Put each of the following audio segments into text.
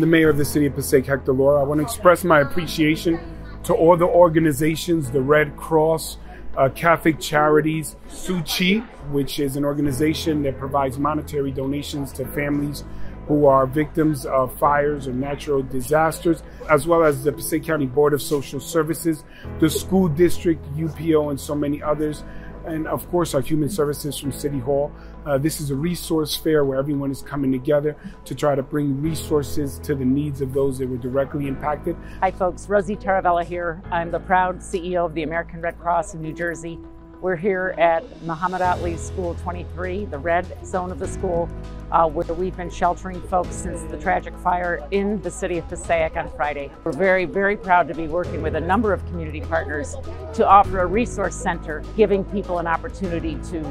the mayor of the city of Passaic, Hector Lora. I want to express my appreciation to all the organizations, the Red Cross, uh, Catholic Charities, Tzu Chi, which is an organization that provides monetary donations to families who are victims of fires or natural disasters, as well as the Passaic County Board of Social Services, the school district, UPO, and so many others. And of course, our human services from City Hall. Uh, this is a resource fair where everyone is coming together to try to bring resources to the needs of those that were directly impacted. Hi, folks. Rosie Taravella here. I'm the proud CEO of the American Red Cross in New Jersey. We're here at Muhammad Ali School 23, the red zone of the school, uh, where we've been sheltering folks since the tragic fire in the city of Passaic on Friday. We're very, very proud to be working with a number of community partners to offer a resource center, giving people an opportunity to,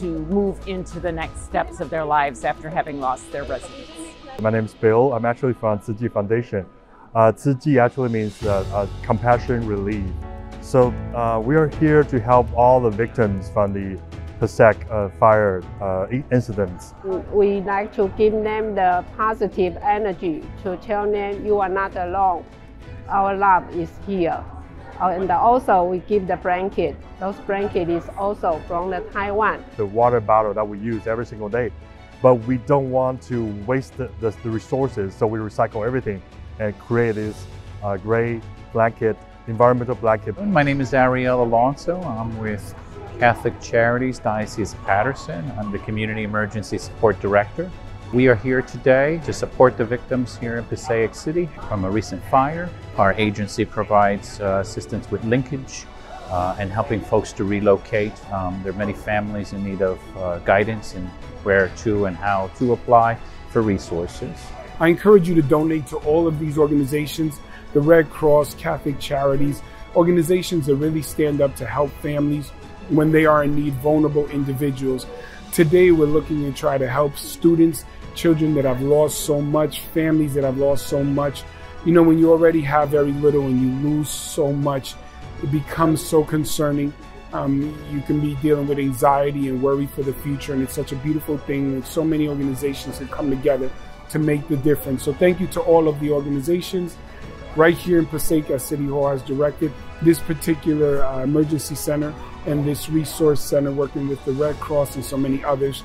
to move into the next steps of their lives after having lost their residence. My name is Bill. I'm actually from Tzu Foundation. Uh, actually means uh, uh, compassion relief. So uh, we are here to help all the victims from the Passaic uh, fire uh, incidents. We like to give them the positive energy to tell them you are not alone. Our love is here. Uh, and also we give the blanket. Those blanket is also from the Taiwan. The water bottle that we use every single day. But we don't want to waste the, the, the resources, so we recycle everything and create this uh, gray blanket environmental blanket. My name is Ariel Alonso. I'm with Catholic Charities Diocese of Paterson. I'm the Community Emergency Support Director. We are here today to support the victims here in Passaic City from a recent fire. Our agency provides uh, assistance with linkage uh, and helping folks to relocate. Um, there are many families in need of uh, guidance in where to and how to apply for resources. I encourage you to donate to all of these organizations the Red Cross, Catholic Charities, organizations that really stand up to help families when they are in need, vulnerable individuals. Today, we're looking to try to help students, children that have lost so much, families that have lost so much. You know, when you already have very little and you lose so much, it becomes so concerning. Um, you can be dealing with anxiety and worry for the future, and it's such a beautiful thing with so many organizations that come together to make the difference. So, thank you to all of the organizations right here in as City Hall has directed this particular uh, emergency center and this resource center working with the Red Cross and so many others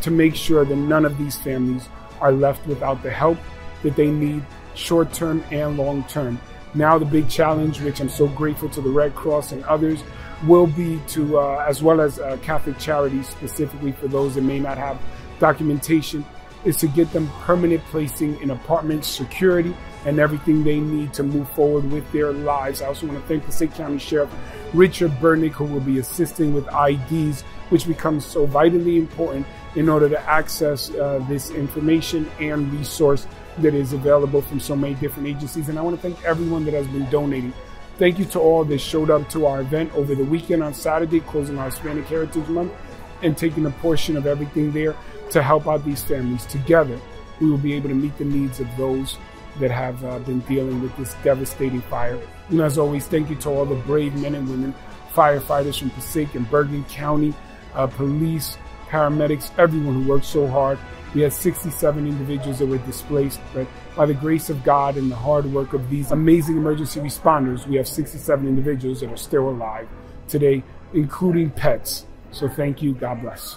to make sure that none of these families are left without the help that they need short term and long term. Now the big challenge, which I'm so grateful to the Red Cross and others, will be to, uh, as well as uh, Catholic Charities specifically for those that may not have documentation, is to get them permanent placing in apartments, security, and everything they need to move forward with their lives. I also want to thank the Passaic County Sheriff Richard Berdnik, who will be assisting with IDs, which becomes so vitally important in order to access uh, this information and resource that is available from so many different agencies. And I want to thank everyone that has been donating. Thank you to all that showed up to our event over the weekend on Saturday, closing our Hispanic Heritage Month, and taking a portion of everything there to help out these families. Together, we will be able to meet the needs of those that have uh, been dealing with this devastating fire. And as always, thank you to all the brave men and women, firefighters from Passaic and Bergen County, uh, police, paramedics, everyone who worked so hard. We had 67 individuals that were displaced, but by the grace of God and the hard work of these amazing emergency responders, we have 67 individuals that are still alive today, including pets. So thank you. God bless.